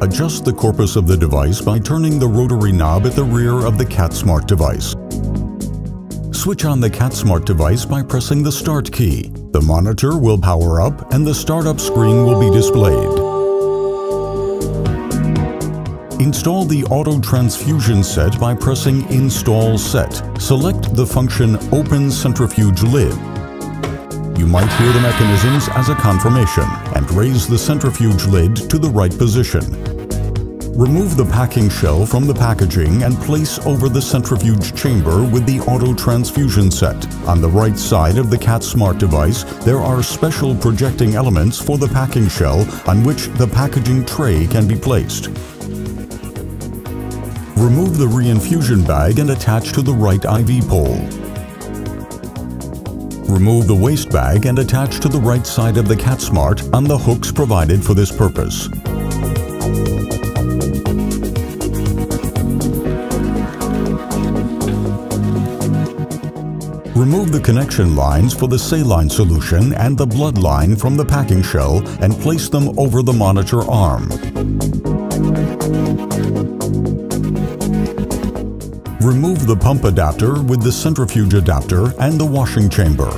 Adjust the corpus of the device by turning the rotary knob at the rear of the CatSmart device. Switch on the CatSmart device by pressing the Start key. The monitor will power up and the startup screen will be displayed. Install the auto transfusion set by pressing Install Set. Select the function Open Centrifuge Lid. You might hear the mechanisms as a confirmation and raise the centrifuge lid to the right position. Remove the packing shell from the packaging and place over the centrifuge chamber with the auto transfusion set. On the right side of the CatSmart device, there are special projecting elements for the packing shell on which the packaging tray can be placed. Remove the reinfusion bag and attach to the right IV pole. Remove the waste bag and attach to the right side of the CatSmart on the hooks provided for this purpose. Remove the connection lines for the saline solution and the blood line from the packing shell and place them over the monitor arm. Remove the pump adapter with the centrifuge adapter and the washing chamber.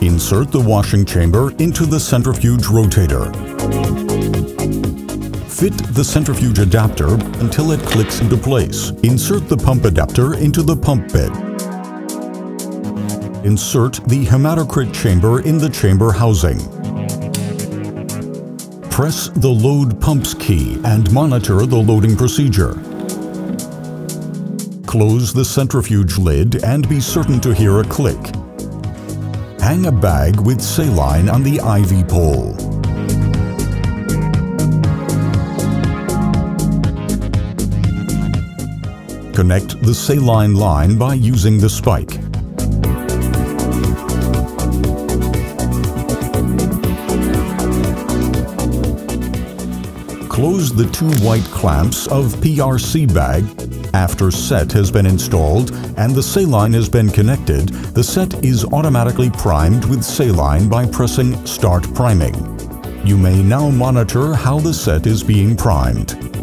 Insert the washing chamber into the centrifuge rotator. Fit the centrifuge adapter until it clicks into place. Insert the pump adapter into the pump bed. Insert the hematocrit chamber in the chamber housing. Press the load pumps key and monitor the loading procedure. Close the centrifuge lid and be certain to hear a click. Hang a bag with saline on the IV pole. Connect the saline line by using the spike. Close the two white clamps of PRC bag after set has been installed and the saline has been connected, the set is automatically primed with saline by pressing Start Priming. You may now monitor how the set is being primed.